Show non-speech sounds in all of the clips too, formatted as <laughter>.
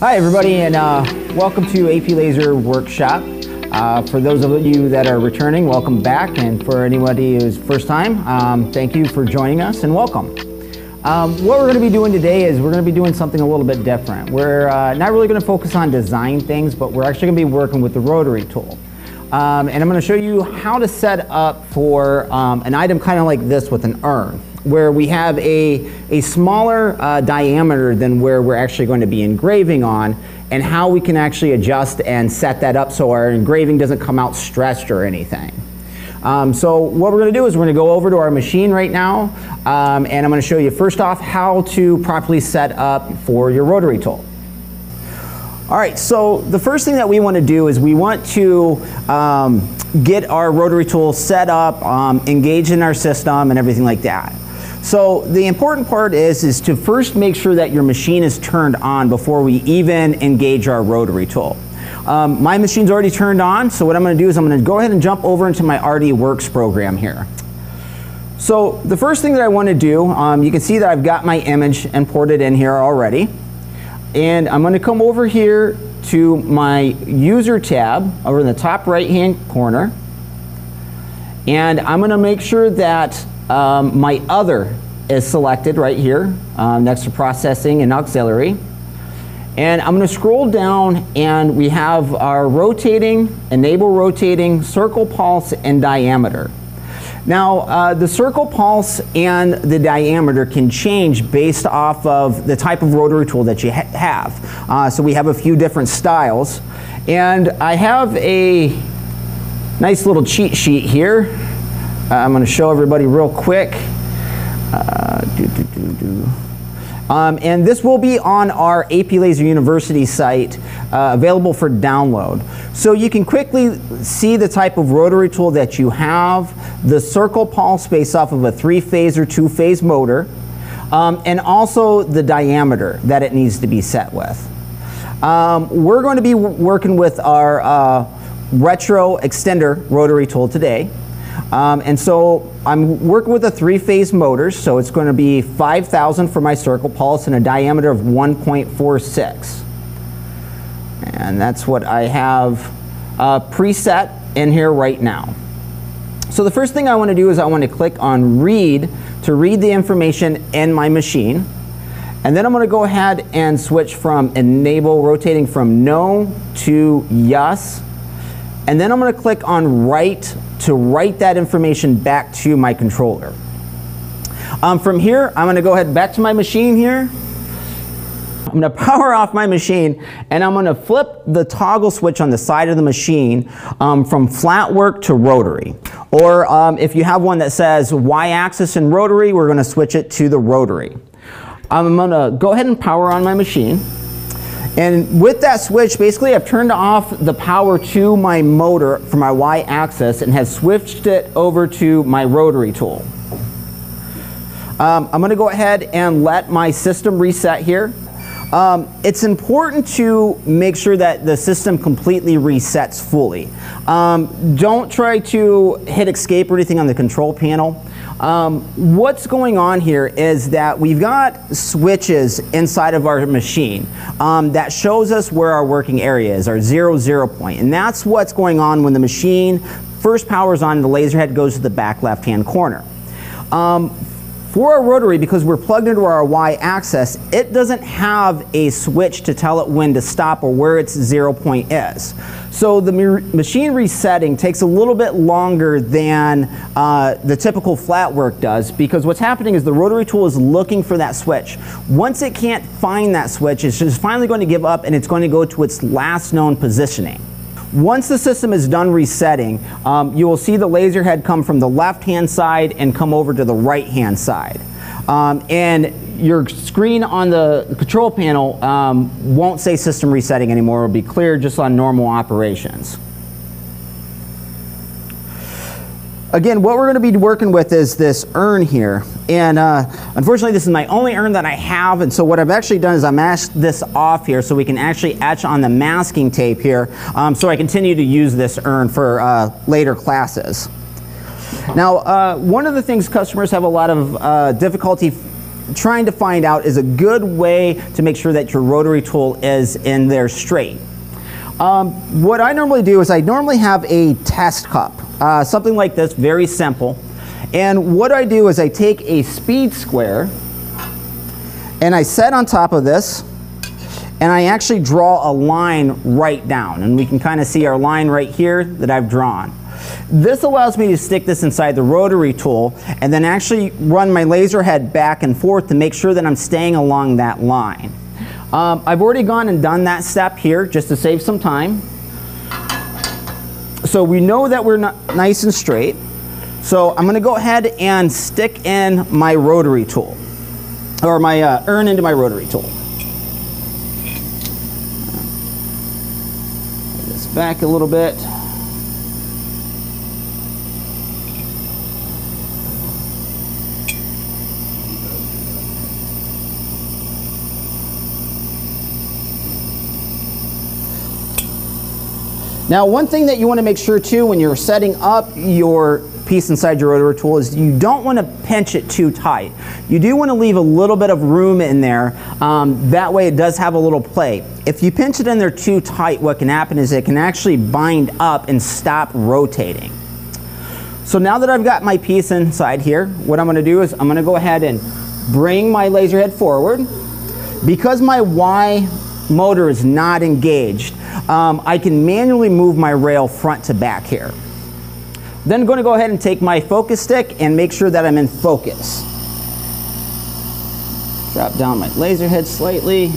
Hi everybody and uh, welcome to AP Lazer Workshop. Uh, for those of you that are returning, welcome back and for anybody who's first time, um, thank you for joining us and welcome. Um, what we're going to be doing today is we're going to be doing something a little bit different. We're uh, not really going to focus on design things, but we're actually going to be working with the rotary tool. Um, and I'm going to show you how to set up for um, an item kind of like this with an urn where we have a, a smaller uh, diameter than where we're actually going to be engraving on and how we can actually adjust and set that up so our engraving doesn't come out stretched or anything. Um, so what we're going to do is we're going to go over to our machine right now um, and I'm going to show you first off how to properly set up for your rotary tool. All right, so the first thing that we want to do is we want to um, get our rotary tool set up, um, engaged in our system and everything like that. So the important part is, is to first make sure that your machine is turned on before we even engage our rotary tool. Um, my machine's already turned on, so what I'm going to do is I'm going to go ahead and jump over into my RDWorks program here. So the first thing that I want to do, um, you can see that I've got my image imported in here already. And I'm going to come over here to my user tab over in the top right hand corner. And I'm going to make sure that um, my other is selected right here um, next to processing and auxiliary. And I'm going to scroll down and we have our rotating, enable rotating, circle pulse, and diameter. Now, uh, the circle pulse and the diameter can change based off of the type of rotary tool that you ha have. Uh, so we have a few different styles. And I have a nice little cheat sheet here uh, I'm going to show everybody real quick. Do, um, and this will be on our AP Lazer University site, uh, available for download. So you can quickly see the type of rotary tool that you have, the circle pulse based off of a three-phase or two-phase motor, um, and also the diameter that it needs to be set with. Um, we're going to be working with our uh, retro extender rotary tool today. Um, and so I'm working with a three-phase motor, so it's going to be 5,000 for my circle pulse and a diameter of 1.46. And that's what I have uh, preset in here right now. So the first thing I want to do is I want to click on read to read the information in my machine. And then I'm going to go ahead and switch from enable rotating from no to yes. And then I'm going to click on write to write that information back to my controller. Um, from here, I'm going to go ahead back to my machine here. I'm to <laughs> power off my machine and I'm going to flip the toggle switch on the side of the machine um, from flat work to rotary. Or um, if you have one that says y-axis and rotary, we're going to switch it to the rotary. I'm going to go ahead and power on my machine. And with that switch, basically I've turned off the power to my motor for my y-axis and have switched it over to my rotary tool. Um, I'm going to go ahead and let my system reset here. Um, it's important to make sure that the system completely resets fully. Um, don't try to hit escape or anything on the control panel. Um, what's going on here is that we've got switches inside of our machine um, that shows us where our working area is, our zero zero point. And that's what's going on when the machine first powers on, the laser head goes to the back left hand corner. Um, for a rotary, because we're plugged into our y-axis, it doesn't have a switch to tell it when to stop or where its zero point is. So the machine resetting takes a little bit longer than uh, the typical flat work does because what's happening is the rotary tool is looking for that switch. Once it can't find that switch, it's just finally going to give up and it's going to go to its last known positioning. Once the system is done resetting, um, you will see the laser head come from the left-hand side and come over to the right-hand side. Um, and your screen on the control panel um, won't say system resetting anymore. It'll be clear just on normal operations. Again, what we're going to be working with is this urn here. And uh, unfortunately, this is my only urn that I have. And so what I've actually done is I masked this off here so we can actually etch on the masking tape here um, so I continue to use this urn for uh, later classes. Now, uh, one of the things customers have a lot of uh, difficulty trying to find out is a good way to make sure that your rotary tool is in there straight. Um, what I normally do is I normally have a test cup, uh, something like this, very simple. And what I do is I take a speed square and I set on top of this and I actually draw a line right down and we can kind of see our line right here that I've drawn. This allows me to stick this inside the rotary tool and then actually run my laser head back and forth to make sure that I'm staying along that line. Um, I've already gone and done that step here just to save some time. So we know that we're nice and straight. So I'm going to go ahead and stick in my rotary tool or my uh, urn into my rotary tool. this back a little bit. Now one thing that you want to make sure too when you're setting up your piece inside your rotary tool is you don't want to pinch it too tight. You do want to leave a little bit of room in there. Um, that way it does have a little play. If you pinch it in there too tight, what can happen is it can actually bind up and stop rotating. So now that I've got my piece inside here, what I'm going to do is I'm going to go ahead and bring my laser head forward. Because my Y motor is not engaged, um, I can manually move my rail front to back here. Then I'm going to go ahead and take my focus stick and make sure that I'm in focus. Drop down my laser head slightly.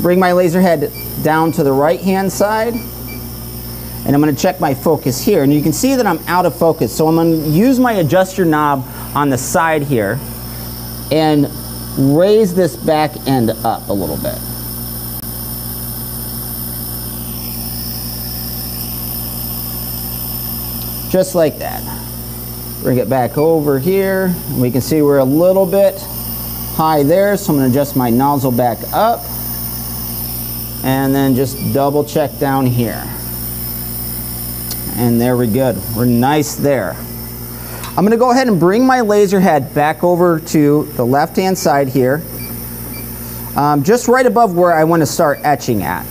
Bring my laser head down to the right hand side. And I'm going to check my focus here. And you can see that I'm out of focus. So I'm going to use my adjuster knob on the side here and raise this back end up a little bit. Just like that. Bring it back over here. We can see we're a little bit high there, so I'm to adjust my nozzle back up. And then just double check down here. And there we go. We're nice there. I'm going to go ahead and bring my laser head back over to the left hand side here. Um, just right above where I want to start etching at.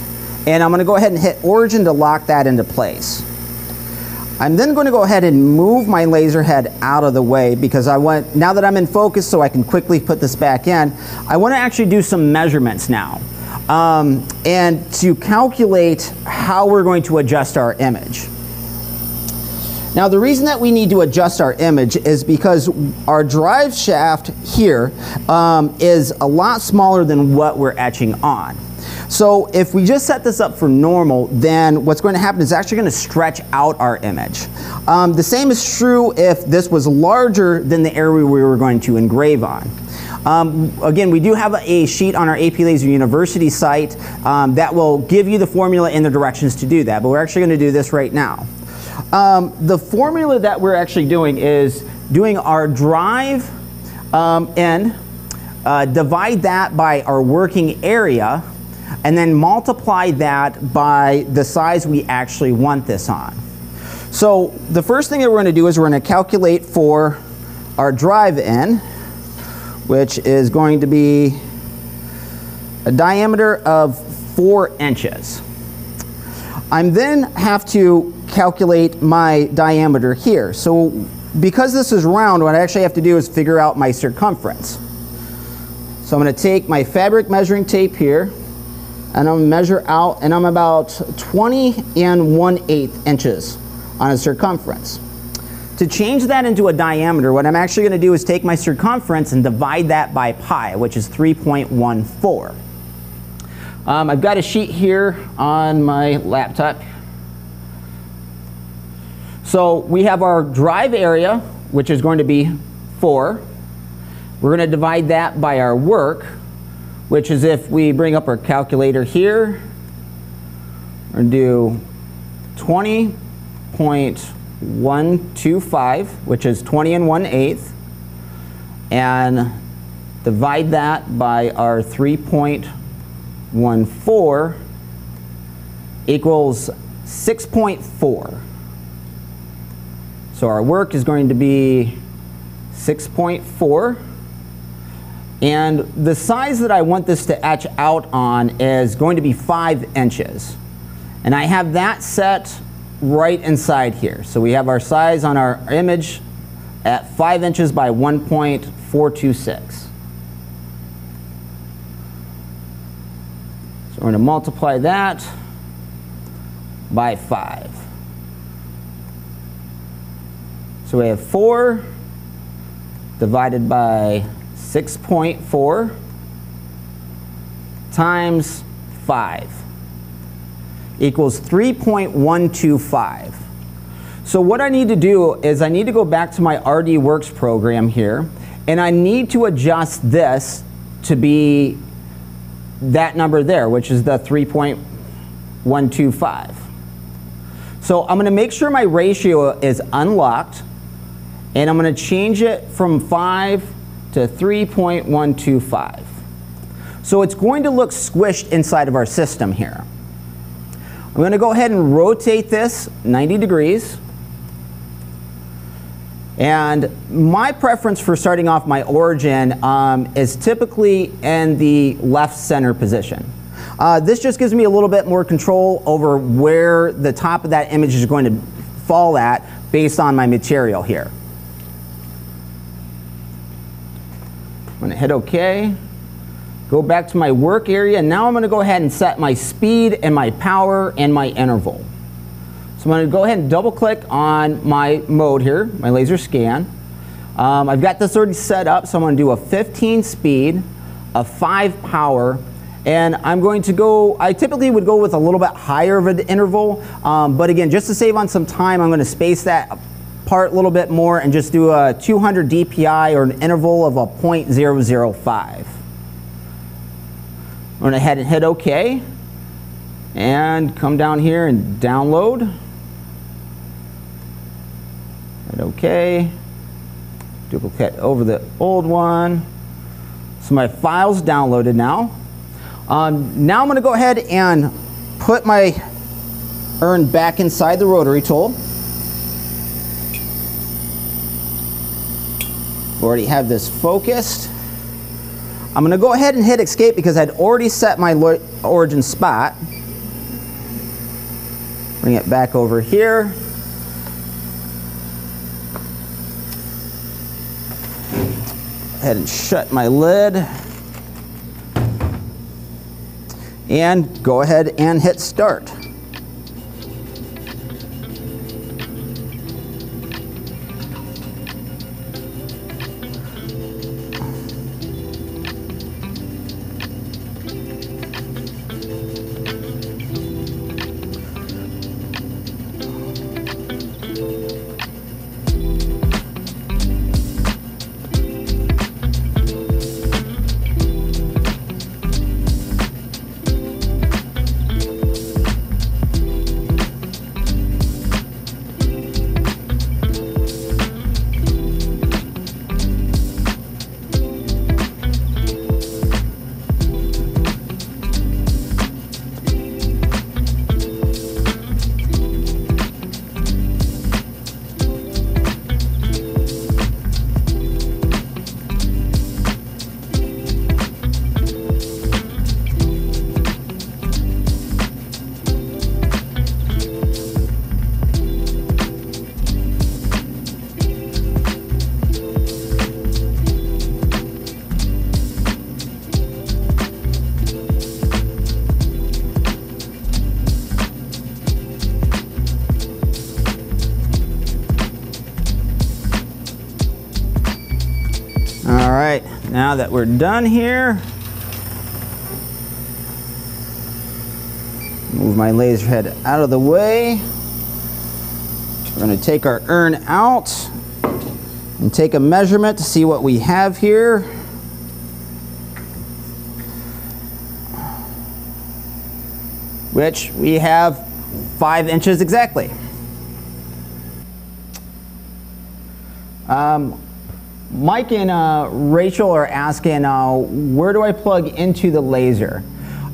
And I'm going to go ahead and hit origin to lock that into place. I'm then going to go ahead and move my laser head out of the way because I want, now that I'm in focus so I can quickly put this back in, I want to actually do some measurements now. Um, and to calculate how we're going to adjust our image. Now the reason that we need to adjust our image is because our drive shaft here um, is a lot smaller than what we're etching on. So if we just set this up for normal, then what's going to happen is actually going to stretch out our image. Um, the same is true if this was larger than the area we were going to engrave on. Um, again, we do have a sheet on our AP Lazer University site um, that will give you the formula and the directions to do that, but we're actually going to do this right now. Um, the formula that we're actually doing is doing our drive um, and uh, divide that by our working area and then multiply that by the size we actually want this on. So the first thing that we're going to do is we're going to calculate for our drive in, which is going to be a diameter of four inches. I'm then have to calculate my diameter here. So because this is round, what I actually have to do is figure out my circumference. So I'm going to take my fabric measuring tape here, and I'm measure out and I'm about 20 and 1 8 inches on a circumference. To change that into a diameter, what I'm actually going to do is take my circumference and divide that by pi, which is 3.14. Um, I've got a sheet here on my laptop. So we have our drive area, which is going to be 4. We're going to divide that by our work, which is if we bring up our calculator here and do 20.125, which is 20 and 1 eighth, and divide that by our 3.14 equals 6.4. So our work is going to be 6.4 And the size that I want this to etch out on is going to be five inches. And I have that set right inside here. So we have our size on our image at five inches by 1.426. So we're going to multiply that by 5. So we have 4 divided by 6.4 times 5 equals 3.125. So what I need to do is I need to go back to my RDWorks program here and I need to adjust this to be that number there, which is the 3.125. So I'm going to make sure my ratio is unlocked and I'm going to change it from 5 to 3.125. So it's going to look squished inside of our system here. I'm going to go ahead and rotate this 90 degrees. And my preference for starting off my origin um, is typically in the left center position. Uh, this just gives me a little bit more control over where the top of that image is going to fall at based on my material here. I'm to hit OK. Go back to my work area. And now I'm going to go ahead and set my speed and my power and my interval. So I'm to go ahead and double click on my mode here, my laser scan. Um, I've got this already set up, so I'm to do a 15 speed, a 5 power, and I'm going to go, I typically would go with a little bit higher of an interval, um, but again, just to save on some time, I'm going to space that part a little bit more and just do a 200 DPI or an interval of a 0.005. I'm going to head and hit OK and come down here and download. Hit OK. Duplicate over the old one. So my file's downloaded now. Um, now I'm going to go ahead and put my urn back inside the rotary tool. Already have this focused. I'm going to go ahead and hit escape because I'd already set my origin spot. Bring it back over here. Go ahead and shut my lid. And go ahead and hit start. Now that we're done here, move my laser head out of the way. We're going to take our urn out and take a measurement to see what we have here. Which we have five inches exactly. Um, Mike and uh, Rachel are asking, uh, where do I plug into the laser?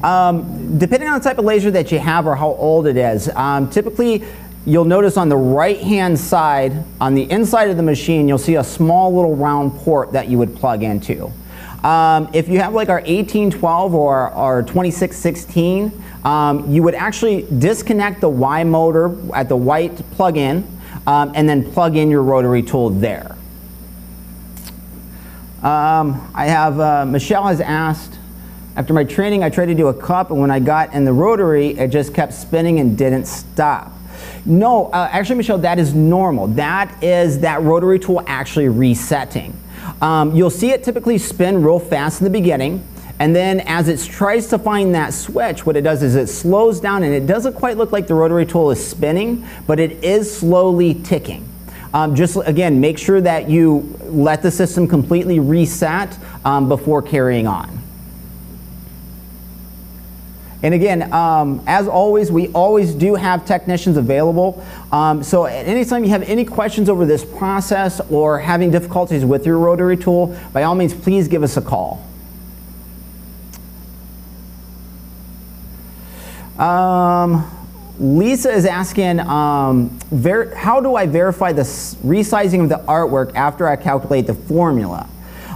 Um, depending on the type of laser that you have or how old it is, um, typically you'll notice on the right hand side, on the inside of the machine, you'll see a small little round port that you would plug into. Um, if you have like our 1812 or our 2616, um, you would actually disconnect the Y motor at the white plug-in um, and then plug in your rotary tool there. Um, I have, uh, Michelle has asked, after my training I tried to do a cup and when I got in the rotary it just kept spinning and didn't stop. No, uh, actually Michelle, that is normal. That is that rotary tool actually resetting. Um, you'll see it typically spin real fast in the beginning and then as it tries to find that switch, what it does is it slows down and it doesn't quite look like the rotary tool is spinning, but it is slowly ticking. Um, just again, make sure that you let the system completely reset um, before carrying on. And again, um, as always, we always do have technicians available. Um, so at any time you have any questions over this process or having difficulties with your rotary tool, by all means, please give us a call. Um, Lisa is asking, um, how do I verify the resizing of the artwork after I calculate the formula?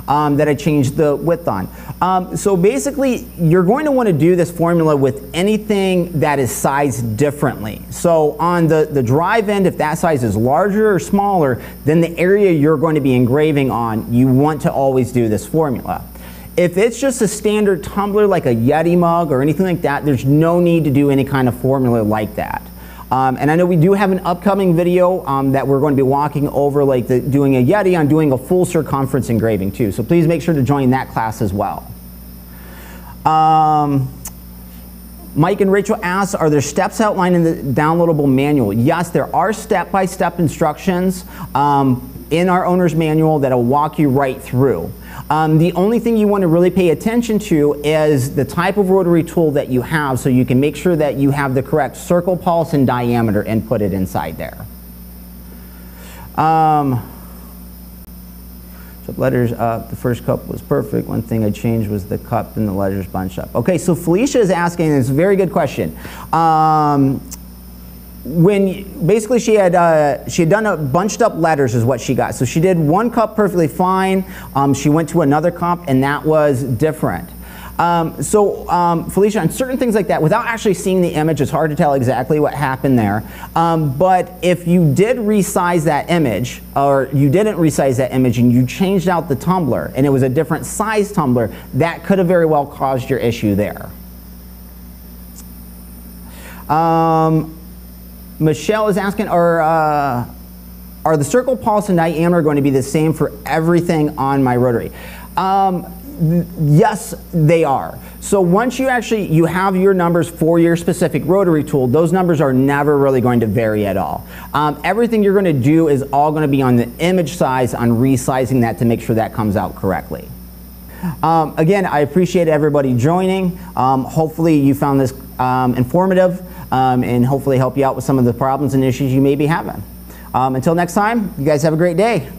um, that I changed the width on. Um, so basically, you're going to want to do this formula with anything that is sized differently. So on the, the drive end, if that size is larger or smaller than the area you're going to be engraving on, you want to always do this formula. If it's just a standard tumbler like a Yeti mug or anything like that, there's no need to do any kind of formula like that. Um, and I know we do have an upcoming video um, that we're going to be walking over like the, doing a Yeti on doing a full circumference engraving too. So please make sure to join that class as well. Um, Mike and Rachel asked, are there steps outlined in the downloadable manual? Yes, there are step-by-step -step instructions um, in our owner's manual that will walk you right through. Um, the only thing you want to really pay attention to is the type of rotary tool that you have so you can make sure that you have the correct circle pulse and diameter and put it inside there. Um, so letters up, the first cup was perfect. One thing I changed was the cup and the letters bunched up. Okay, so Felicia is asking, it's a very good question. Um, when basically she had uh, she had done a bunched up letters is what she got. So she did one cup perfectly fine. Um, she went to another cup and that was different. Um, so um, Felicia, on certain things like that, without actually seeing the image, it's hard to tell exactly what happened there. Um, but if you did resize that image, or you didn't resize that image and you changed out the tumbler and it was a different size tumbler, that could have very well caused your issue there. Um, Michelle is asking, are, uh, are the circle pulse and diameter going to be the same for everything on my rotary? Um, yes, they are. So once you actually, you have your numbers for your specific rotary tool, those numbers are never really going to vary at all. Um, everything you're going to do is all going to be on the image size on resizing that to make sure that comes out correctly. Um, again, I appreciate everybody joining. Um, hopefully you found this um, informative um, and hopefully help you out with some of the problems and issues you may be having. Um, until next time, you guys have a great day.